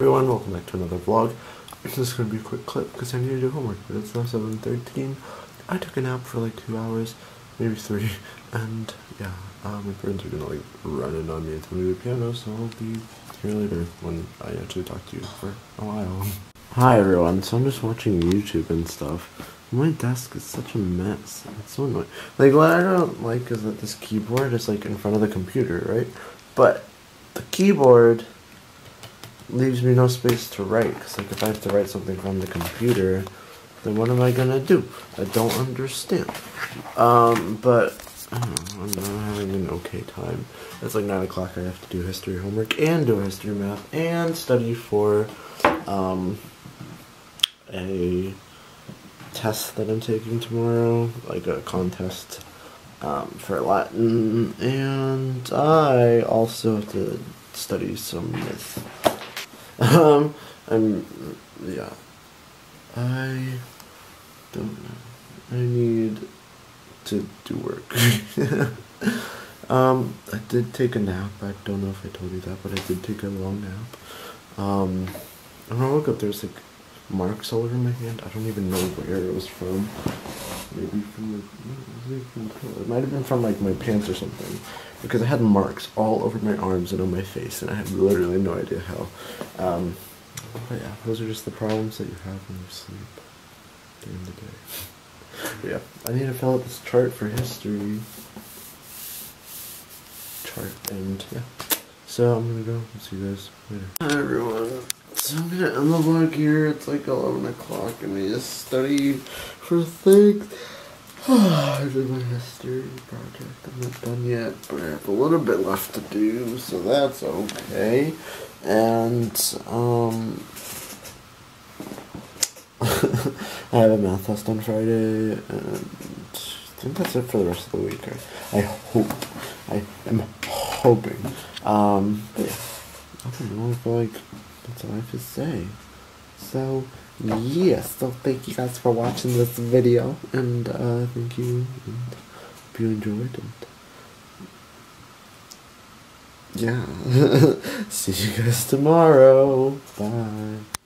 everyone, welcome back to another vlog. This is going to be a quick clip because I need to do homework, but it's now 7.13. I took a nap for like two hours, maybe three, and yeah, uh, my parents are going to like run in on me and tell me the piano, so I'll be here later when I actually talk to you for a while. Hi everyone, so I'm just watching YouTube and stuff. My desk is such a mess. It's so annoying. Like, what I don't like is that this keyboard is like in front of the computer, right? But the keyboard leaves me no space to write. Because, like, if I have to write something from the computer, then what am I gonna do? I don't understand. Um, but, I know, I'm, I'm having an okay time. It's like 9 o'clock, I have to do history homework, and do history math, and study for, um, a test that I'm taking tomorrow, like a contest um, for Latin, and I also have to study some myth. Um, I'm, yeah, I don't know. I need to do work. um, I did take a nap. I don't know if I told you that, but I did take a long nap. Um, when I woke up, there's like marks all over my hand. I don't even know where it was from. Maybe from the, it might have been from like my pants or something, because I had marks all over my arms and on my face, and I have literally no idea how. Um, but yeah, those are just the problems that you have when you sleep during the day. Yeah, I need to fill out this chart for history. Chart and yeah. So I'm gonna go. see you guys later. Hi everyone. So I'm gonna end the vlog here. It's like 11 o'clock and I just study for things. I did my history project. I'm not done yet, but I have a little bit left to do, so that's okay. And, um, I have a math test on Friday, and I think that's it for the rest of the week. I, I hope. I am hoping. Um, but yeah, I don't know if like that's all I have to say. So, yeah, so thank you guys for watching this video, and uh, thank you, and hope you enjoyed, and yeah, see you guys tomorrow, bye.